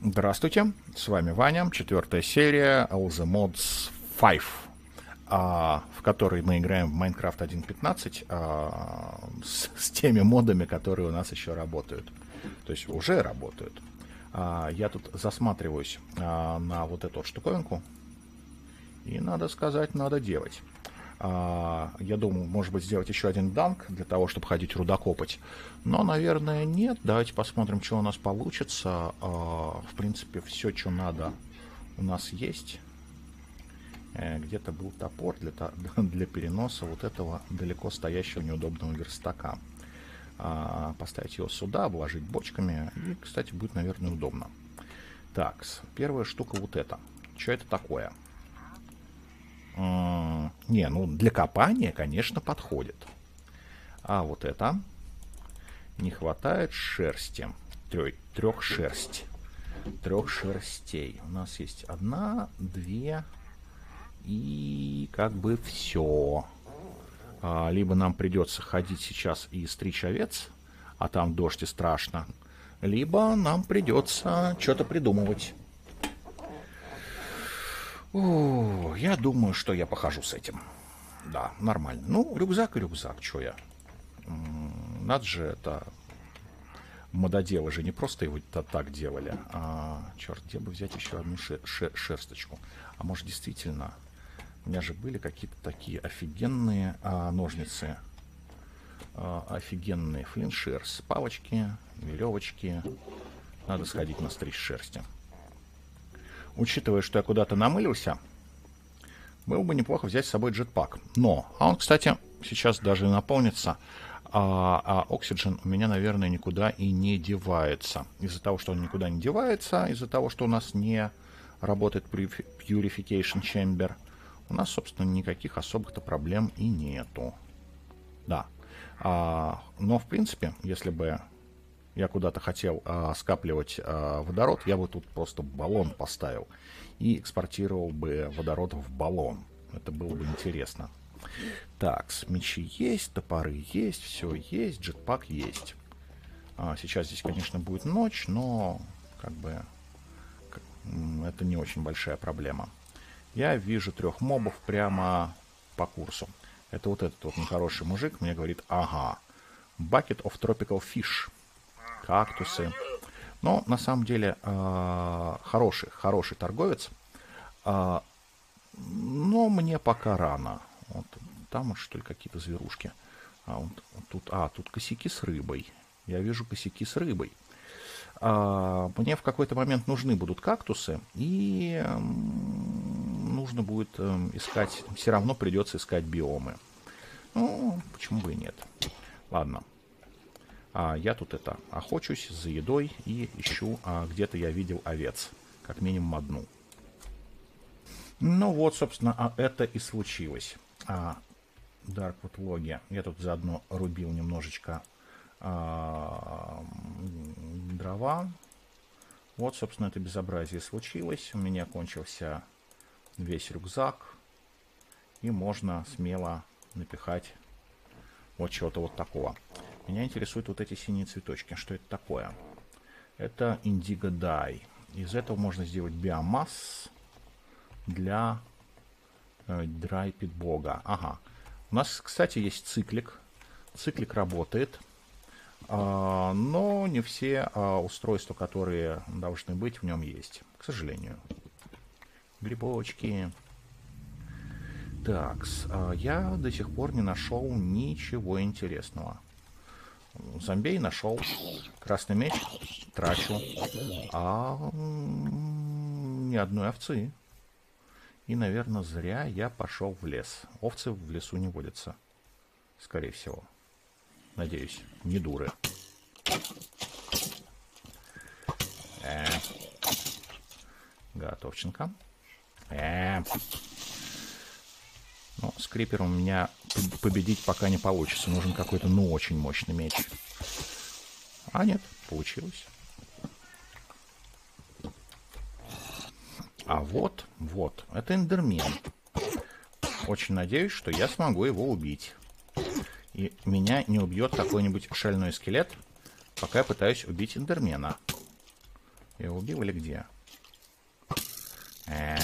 Здравствуйте, с вами Ваня, четвертая серия All the Mods 5, а, в которой мы играем в Minecraft 1.15 а, с, теми модами, которые у нас еще работают. То есть уже работают. А, я тут засматриваюсь на вот эту штуковинку, и надо сказать, надо делать. А, я думаю, может быть, сделать еще один данк для того, чтобы ходить рудокопать. Но, наверное, нет. Давайте посмотрим, что у нас получится. А, в принципе, все, что надо, у нас есть. Э, где-то был топор для, переноса вот этого далеко стоящего неудобного верстака. А, поставить его сюда, обложить бочками. И, кстати, будет, наверное, удобно. Так, первая штука вот эта. Что это такое? Не, ну для копания, конечно, подходит. А вот это не хватает шерсти. Трех, трех шерсть. Трех шерстей. У нас есть одна, две и как бы все. А, либо нам придется ходить сейчас и стричь овец, а там дождь и страшно, либо нам придется что-то придумывать. О, я думаю, что я похожу с этим. Да, нормально. Ну, рюкзак и рюкзак, что я. Надо же это... Мододелы же не просто его так делали. А, черт, где бы взять еще одну ше ше шерсточку? А может, действительно... У меня же были какие-то такие офигенные а, ножницы. А, офигенные флиншерс. Палочки, веревочки. Надо сходить на стричь шерсти учитывая, что я куда-то намылился, было бы неплохо взять с собой джетпак. Но, а он, кстати, сейчас даже наполнится, а, а Oxygen у меня, наверное, никуда и не девается. Из-за того, что он никуда не девается, из-за того, что у нас не работает Purification Chamber, у нас, собственно, никаких особых-то проблем и нету. Да. А, но, в принципе, если бы я куда-то хотел а, скапливать а, водород, я бы тут просто баллон поставил и экспортировал бы водород в баллон. Это было бы интересно. Так, мечи есть, топоры есть, все есть, джетпак есть. А, сейчас здесь, конечно, будет ночь, но как бы это не очень большая проблема. Я вижу трех мобов прямо по курсу. Это вот этот вот нехороший мужик мне говорит, ага, bucket of tropical fish кактусы. Но на самом деле э, хороший, хороший торговец. Э, но мне пока рано. Вот, там что ли какие-то зверушки. А, вот, тут, а, тут косяки с рыбой. Я вижу косяки с рыбой. А, мне в какой-то момент нужны будут кактусы, и нужно будет искать, все равно придется искать биомы. Ну, почему бы и нет. Ладно, а я тут это охочусь за едой и ищу, а где-то я видел овец, как минимум одну. Ну вот, собственно, а это и случилось. А, Darkwood логи. Я тут заодно рубил немножечко а, дрова. Вот, собственно, это безобразие случилось. У меня кончился весь рюкзак. И можно смело напихать вот чего-то вот такого. Меня интересуют вот эти синие цветочки. Что это такое? Это Indigo Dye. Из этого можно сделать биомасс для э, Pit Бога. Ага. У нас, кстати, есть циклик. Циклик работает. А, но не все а, устройства, которые должны быть, в нем есть. К сожалению. Грибочки. Так, а, я до сих пор не нашел ничего интересного. Зомбей нашел. Красный меч трачу. А ни одной овцы. И, наверное, зря я пошел в лес. Овцы в лесу не водятся. Скорее всего. Надеюсь, не дуры. Э. Готовченко. Э. Но с крипером у меня победить пока не получится. Нужен какой-то, ну, очень мощный меч. А нет, получилось. А вот, вот, это эндермен. Очень надеюсь, что я смогу его убить. И меня не убьет какой-нибудь шальной скелет, пока я пытаюсь убить эндермена. Я его убил или где? Э,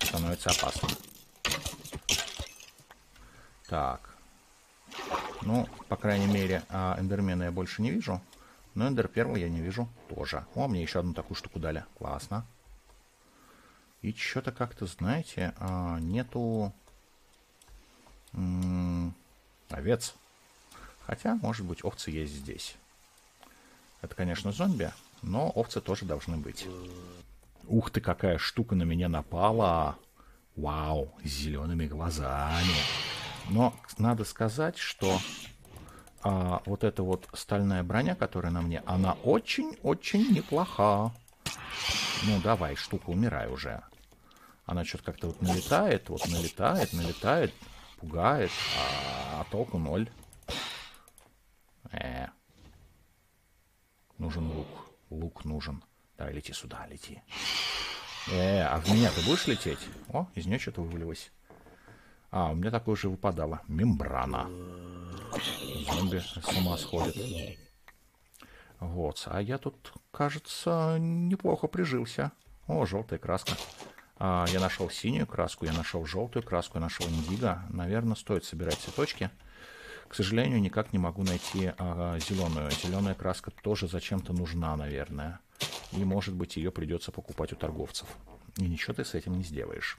становится опасно. Так. Ну, по крайней мере, а, эндермена я больше не вижу. Но эндер первого я не вижу тоже. О, мне еще одну такую штуку дали. Классно. И что-то как-то, знаете, а, нету овец. Хотя, может быть, овцы есть здесь. Это, конечно, зомби, но овцы тоже должны быть. Ух ты, какая штука на меня напала. Вау, с зелеными глазами. Но надо сказать, что а, вот эта вот стальная броня, которая на мне, она очень-очень неплоха. Ну, давай, штука, умирай уже. Она что-то как-то вот налетает, вот налетает, налетает, пугает, а, а толку ноль. Э. Нужен лук. Лук нужен. Давай, лети сюда, лети. Э, а в меня ты будешь лететь? О, из нее что-то вывалилось. А, у меня такое же выпадало. Мембрана. Зомби с ума сходит. Вот. А я тут, кажется, неплохо прижился. О, желтая краска. А, я нашел синюю краску, я нашел желтую краску, я нашел индиго. Наверное, стоит собирать цветочки. К сожалению, никак не могу найти а, зеленую. Зеленая краска тоже зачем-то нужна, наверное. И, может быть, ее придется покупать у торговцев. И ничего ты с этим не сделаешь.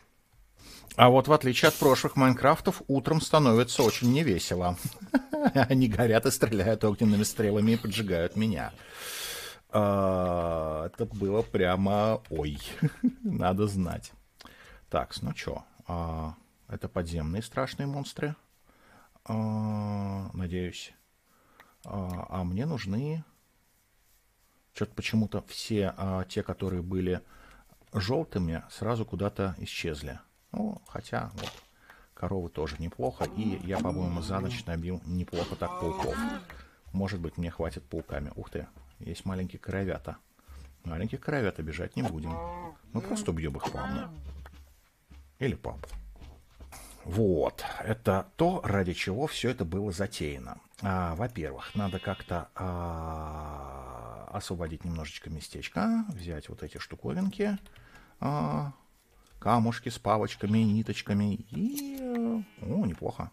А вот в отличие от прошлых Майнкрафтов, утром становится очень невесело. Они горят и стреляют огненными стрелами и поджигают меня. А, это было прямо... Ой, надо знать. Так, ну что, а, это подземные страшные монстры. А, надеюсь. А, мне нужны... Что-то почему-то все те, которые были желтыми, сразу куда-то исчезли. Ну, хотя, вот, коровы тоже неплохо. И я, по-моему, за ночь набил неплохо так пауков. Может быть, мне хватит пауками. Ух ты, есть маленькие коровята. Маленьких коровят обижать не будем. Мы просто убьем их маму. Или папу. Вот, это то, ради чего все это было затеяно. А, во-первых, надо как-то а, освободить немножечко местечко, взять вот эти штуковинки, а, камушки с палочками, ниточками и... О, неплохо.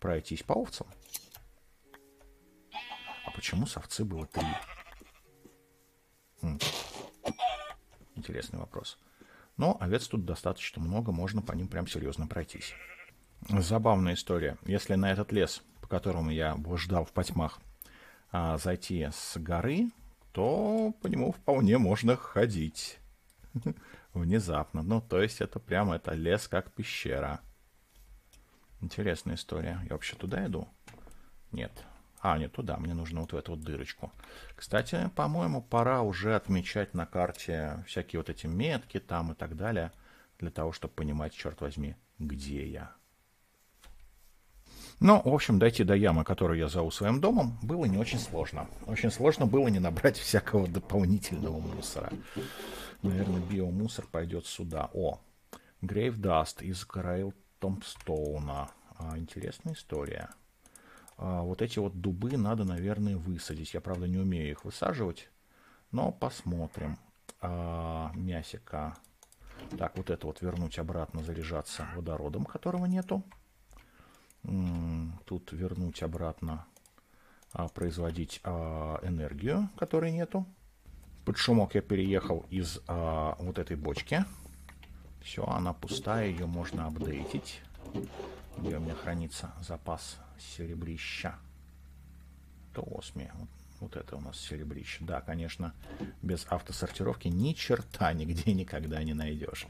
Пройтись по овцам. А почему с овцы было три? Интересный вопрос. Но овец тут достаточно много, можно по ним прям серьезно пройтись. Забавная история. Если на этот лес, по которому я блуждал в потьмах, а, зайти с горы, то по нему вполне можно ходить. Внезапно. Ну, то есть это прям это лес как пещера. Интересная история. Я вообще туда иду? Нет. А, нет, туда. Мне нужно вот в эту вот дырочку. Кстати, по-моему, пора уже отмечать на карте всякие вот эти метки там и так далее, для того, чтобы понимать, черт возьми, где я. Ну, в общем, дойти до ямы, которую я зову своим домом, было не очень сложно. Очень сложно было не набрать всякого дополнительного мусора. Наверное, биомусор пойдет сюда. О, Grave Dust из Караил Томпстоуна. Интересная история. А, вот эти вот дубы надо, наверное, высадить. Я, правда, не умею их высаживать, но посмотрим. А, мясика. Так, вот это вот вернуть обратно, заряжаться водородом, которого нету. Тут вернуть обратно, а, производить а, энергию, которой нету. Под шумок я переехал из а, вот этой бочки. Все, она пустая, ее можно апдейтить. Где у меня хранится запас серебрища. Осми. Вот, вот это у нас серебрище. Да, конечно, без автосортировки ни черта нигде никогда не найдешь.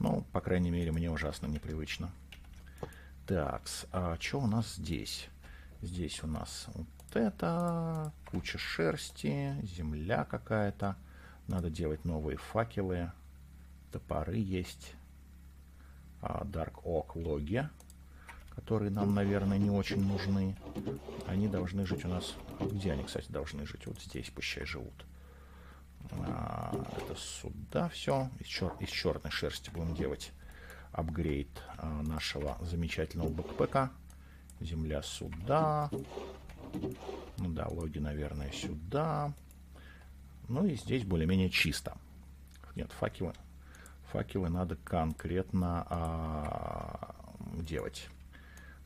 Ну, по крайней мере, мне ужасно непривычно. Так, а что у нас здесь? Здесь у нас вот это, куча шерсти, земля какая-то. Надо делать новые факелы. Топоры есть. А, Dark Oak логи которые нам, наверное, не очень нужны. Они должны жить у нас... Где они, кстати, должны жить? Вот здесь пущай живут. А, это сюда все. Из, чер... из черной шерсти будем делать апгрейд а, нашего замечательного бэкпэка. Земля сюда. Ну да, логи, наверное, сюда. Ну и здесь более-менее чисто. Нет, факелы. Факелы надо конкретно а, делать.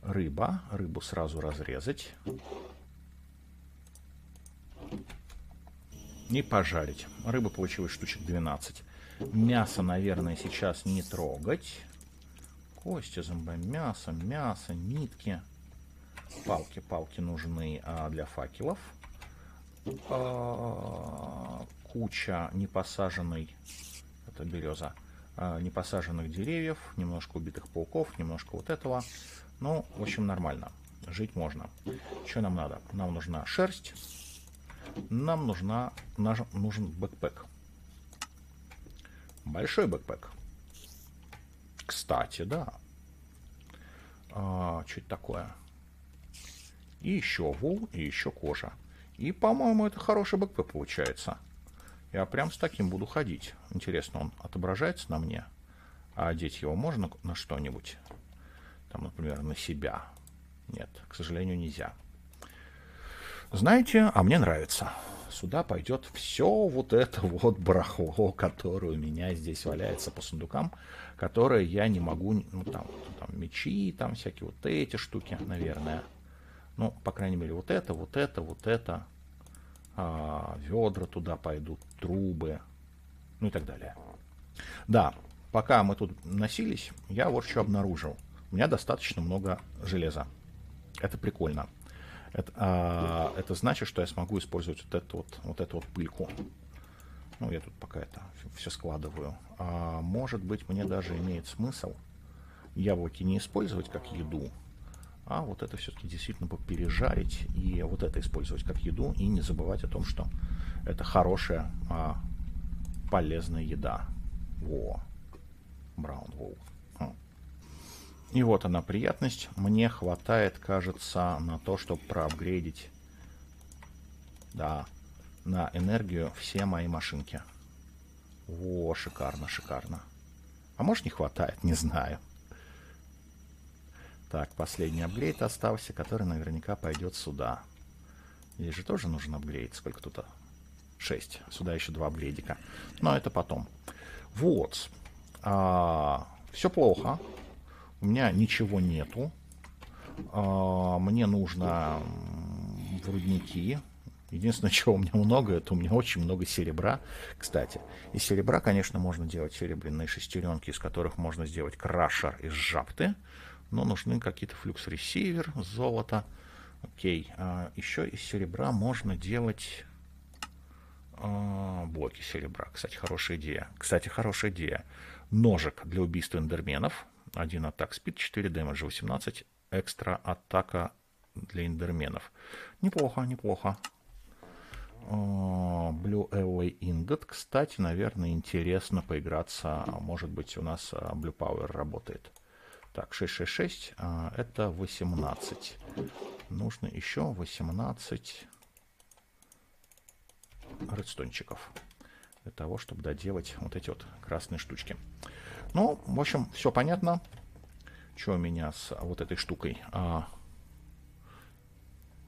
Рыба. Рыбу сразу разрезать. И пожарить. Рыба получилась штучек 12. Мясо, наверное, сейчас не трогать. Кости, зомби, мясо, мясо, нитки. Палки, палки нужны а, для факелов. А, куча непосаженной, это береза, а, непосаженных деревьев, немножко убитых пауков, немножко вот этого. Ну, в общем, нормально. Жить можно. Что нам надо? Нам нужна шерсть. Нам нужна, наш, нужен бэкпэк. Большой бэкпэк. Кстати, да. А, что это такое? И еще вул, и еще кожа. И, по-моему, это хороший БК получается. Я прям с таким буду ходить. Интересно, он отображается на мне? А одеть его можно на что-нибудь? Там, например, на себя. Нет, к сожалению, нельзя. Знаете, а мне нравится. Сюда пойдет все вот это вот барахло, которое у меня здесь валяется по сундукам, которое я не могу, ну там, там мечи, там всякие вот эти штуки, наверное. Ну, по крайней мере, вот это, вот это, вот это. А, ведра туда пойдут, трубы, ну и так далее. Да, пока мы тут носились, я вот что обнаружил. У меня достаточно много железа. Это прикольно. Это, а, это значит, что я смогу использовать вот эту вот, вот эту вот пыльку. Ну, я тут пока это все складываю. А, может быть, мне даже имеет смысл яблоки не использовать как еду, а вот это все-таки действительно пережарить и вот это использовать как еду и не забывать о том, что это хорошая, а, полезная еда. Во. Браун Воу. И вот она приятность. Мне хватает, кажется, на то, чтобы проапгрейдить, да, на энергию все мои машинки. О, шикарно, шикарно. А может не хватает, не знаю. Так, последний апгрейд остался, который наверняка пойдет сюда. Здесь же тоже нужен апгрейд. Сколько тут? 6. Сюда еще два апгрейдика. Но это потом. Вот. А, все плохо. У меня ничего нету. А, мне нужно в рудники. Единственное, чего у меня много, это у меня очень много серебра. Кстати, из серебра, конечно, можно делать серебряные шестеренки, из которых можно сделать crusher из жапты но нужны какие-то flux receiver, золото. Окей, а еще из серебра можно делать а, блоки серебра. Кстати, хорошая идея. Кстати, хорошая идея. Ножик для убийства эндерменов. Один атак спид, 4 дэмэджа, 18. Экстра атака для эндерменов. Неплохо, неплохо. А, Blue Away Ingot. Кстати, наверное, интересно поиграться. Может быть, у нас а, Blue Power работает. Так, 666 а, это 18. Нужно еще 18 редстончиков для того, чтобы доделать вот эти вот красные штучки. Ну, в общем, все понятно. Что у меня с вот этой штукой? А,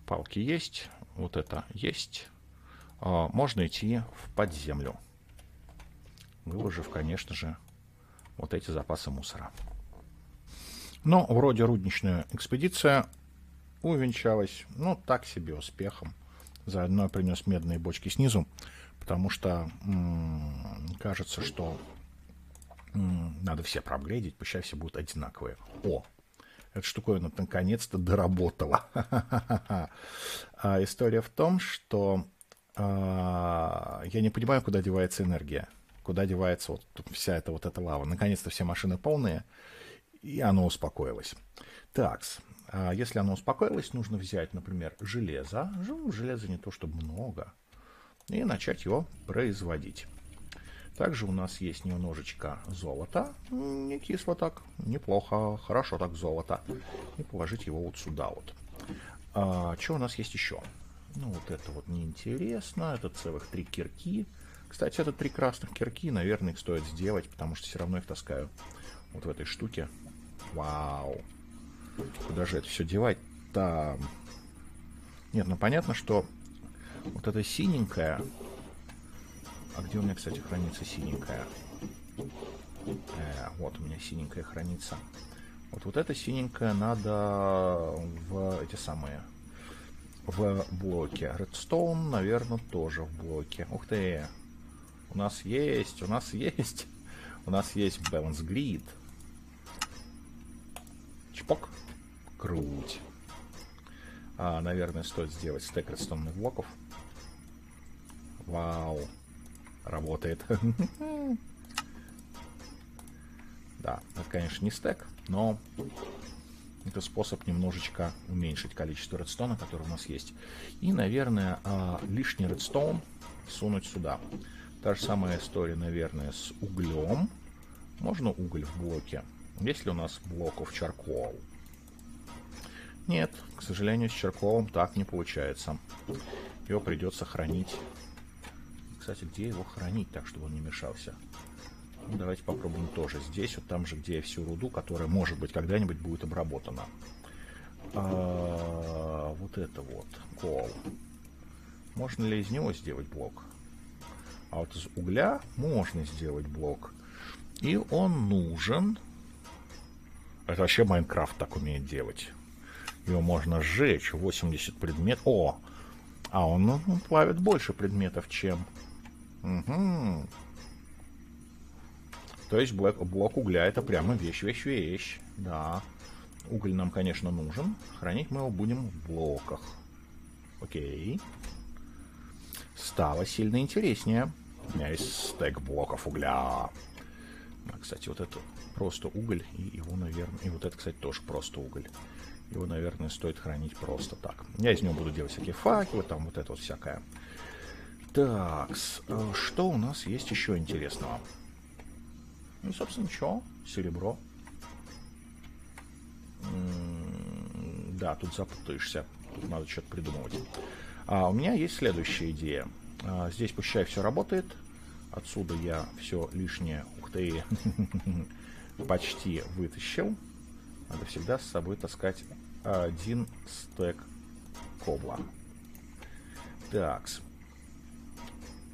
палки есть, вот это есть. А, можно идти в подземлю, выложив, конечно же, вот эти запасы мусора. Но вроде рудничная экспедиция увенчалась, ну, так себе успехом. Заодно я принес медные бочки снизу, потому что кажется, что надо все проапгрейдить, пусть все будут одинаковые. О, эта штуковина наконец-то доработала. а история в том, что а, я не понимаю, куда девается энергия, куда девается вот вся эта вот эта лава. Наконец-то все машины полные, и оно успокоилось. Так, а если оно успокоилось, нужно взять, например, железо. Ну, железа не то чтобы много. И начать его производить. Также у нас есть немножечко золота. Не кисло так, неплохо, хорошо так золото. И положить его вот сюда вот. А, что у нас есть еще? Ну, вот это вот неинтересно. Это целых три кирки. Кстати, это три красных кирки, наверное, их стоит сделать, потому что все равно их таскаю вот в этой штуке. Вау. Куда же это все девать там? Нет, ну понятно, что вот эта синенькая, А где у меня, кстати, хранится синенькая? Э, вот у меня синенькая хранится. Вот, вот это синенькое надо в эти самые в блоке. Redstone, наверное, тоже в блоке. Ух ты! У нас есть, у нас есть, у нас есть Balance Grid. Чпок. Круть. А, наверное, стоит сделать стек редстонных блоков. Вау. Работает. Да, это, конечно, не стек, но это способ немножечко уменьшить количество редстона, которое у нас есть. И, наверное, а, лишний редстоун сунуть сюда. Та же самая история, наверное, с углем. Можно уголь в блоке. Есть ли у нас блоков чаркол? Нет, к сожалению, с черковым так не получается. Его придется хранить. Кстати, где его хранить так, чтобы он не мешался? Ну, давайте попробуем тоже здесь, вот там же, где всю руду, которая, может быть, когда-нибудь будет обработана. А, вот это вот, кол. Можно ли из него сделать блок? А вот из угля можно сделать блок. И он нужен... Это вообще Майнкрафт так умеет делать. Его можно сжечь. 80 предметов. О! А он ну, плавит больше предметов, чем... Угу. То есть блок, блок угля это прямо вещь, вещь, вещь. Да. Уголь нам, конечно, нужен. Хранить мы его будем в блоках. Окей. Стало сильно интереснее. У меня есть стек блоков угля. А, кстати, вот это просто уголь. И его, наверное... И вот это, кстати, тоже просто уголь. Его, наверное, стоит хранить просто так. Я из него буду делать всякие факелы, там вот это вот всякое. Так, э, что у нас есть еще интересного? Ну, собственно, что? Серебро. да, тут запутаешься. Тут надо что-то придумывать. А, у меня есть следующая идея. А, здесь пущай все работает. Отсюда я все лишнее, ух ты, почти вытащил. Надо всегда с собой таскать один стек кобла. Такс.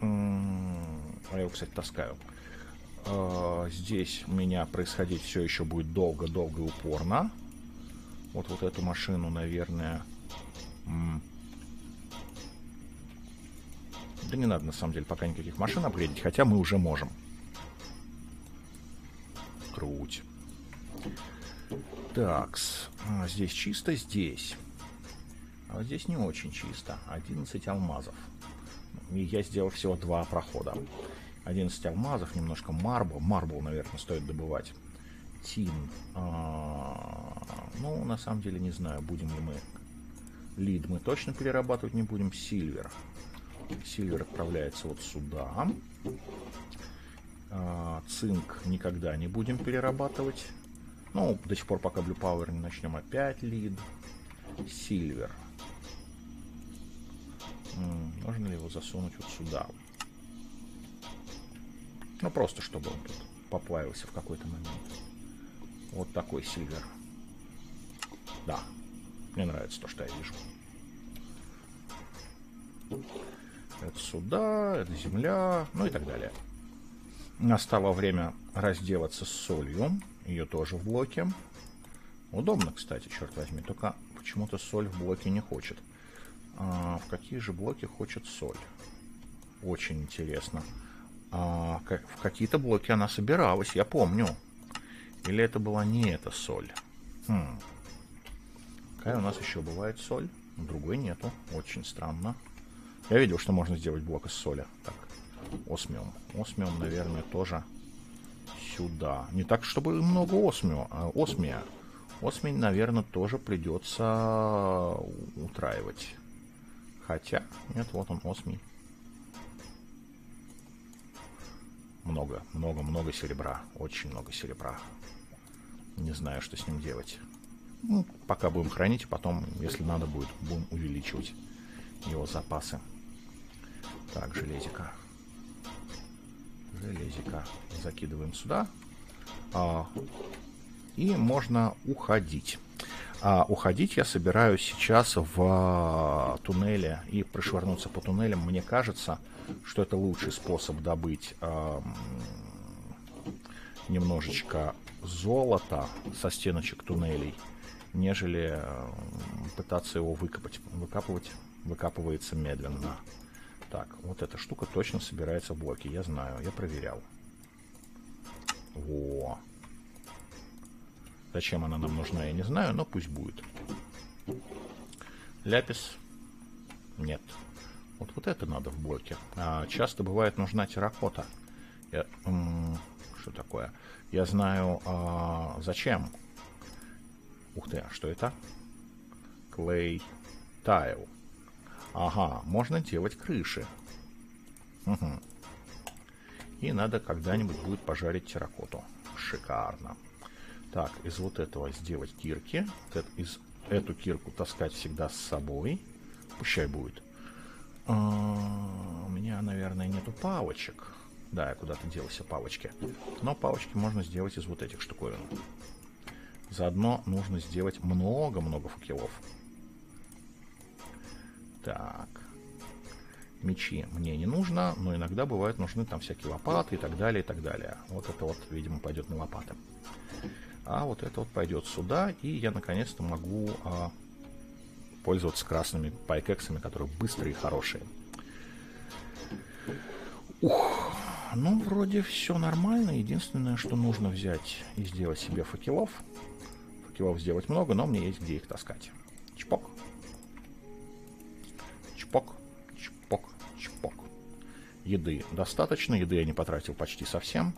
А я его, кстати, таскаю. А, здесь у меня происходить все еще будет долго-долго и упорно. Вот, вот эту машину, наверное... Да не надо, на самом деле, пока никаких машин апгрейдить, хотя мы уже можем. Круть. Так, а, здесь чисто, здесь. А вот здесь не очень чисто. 11 алмазов. И я сделал всего два прохода. 11 алмазов, немножко марбл. Марбл, наверное, стоит добывать. Тин. А, ну, на самом деле, не знаю, будем ли мы... Лид мы точно перерабатывать не будем. Сильвер. Сильвер отправляется вот сюда. А, цинк никогда не будем перерабатывать. Ну, до сих пор, пока Blue Power не начнем опять лид. Сильвер. Можно ли его засунуть вот сюда? Ну, просто чтобы он тут поплавился в какой-то момент. Вот такой сильвер. Да, мне нравится то, что я вижу. Это сюда, это земля, ну и так далее. Настало время разделаться с солью. Ее тоже в блоке. Удобно, кстати, черт возьми. Только почему-то соль в блоке не хочет. А в какие же блоки хочет соль? Очень интересно. А, как, в какие-то блоки она собиралась, я помню. Или это была не эта соль? Хм. Какая у нас еще бывает соль? Другой нету. Очень странно. Я видел, что можно сделать блок из соли. Так, осмиум. Осмиум, наверное, тоже сюда. Не так, чтобы много осмио, а осмия. Осмий, наверное, тоже придется утраивать. Хотя, нет, вот он, осмий. Много, много, много серебра. Очень много серебра. Не знаю, что с ним делать. Ну, пока будем хранить, потом, если надо будет, будем увеличивать его запасы. Так, железика. Железика закидываем сюда. А, и можно уходить. А уходить я собираюсь сейчас в а, туннеле и прошвырнуться по туннелям. Мне кажется, что это лучший способ добыть э, немножечко золота со стеночек туннелей, нежели пытаться его выкопать. Выкапывать выкапывается медленно. Так, вот эта штука точно собирается в блоки. Я знаю, я проверял. Во. Зачем она нам нужна, я не знаю, но пусть будет. Ляпис. Нет. Вот, вот это надо в блоке. А, часто бывает нужна терракота. Я, что такое? Я знаю, а, зачем. Ух ты, а что это? Clay Tile. Ага, можно делать крыши. Угу. И надо когда-нибудь будет пожарить терракоту. Шикарно. Так, из вот этого сделать кирки. Из эту кирку таскать всегда с собой. Пущай будет. А, у меня, наверное, нету палочек. Да, я куда-то делал все палочки. Но палочки можно сделать из вот этих штуковин. Заодно нужно сделать много-много факелов. Так. Мечи мне не нужно, но иногда бывают нужны там всякие лопаты и так далее, и так далее. Вот это вот, видимо, пойдет на лопаты. А вот это вот пойдет сюда, и я наконец-то могу а, пользоваться красными пайкексами, которые быстрые и хорошие. Ух, ну, вроде все нормально. Единственное, что нужно взять и сделать себе факелов. Факелов сделать много, но мне есть где их таскать. Чпок. Чпок, чпок, чпок. Еды достаточно, еды я не потратил почти совсем.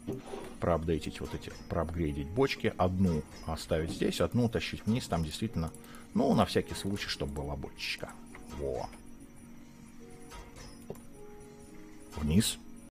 Проапдейтить вот эти, проапгрейдить бочки. Одну оставить здесь, одну утащить вниз. Там действительно, ну, на всякий случай, чтобы была бочечка. Во. Вниз.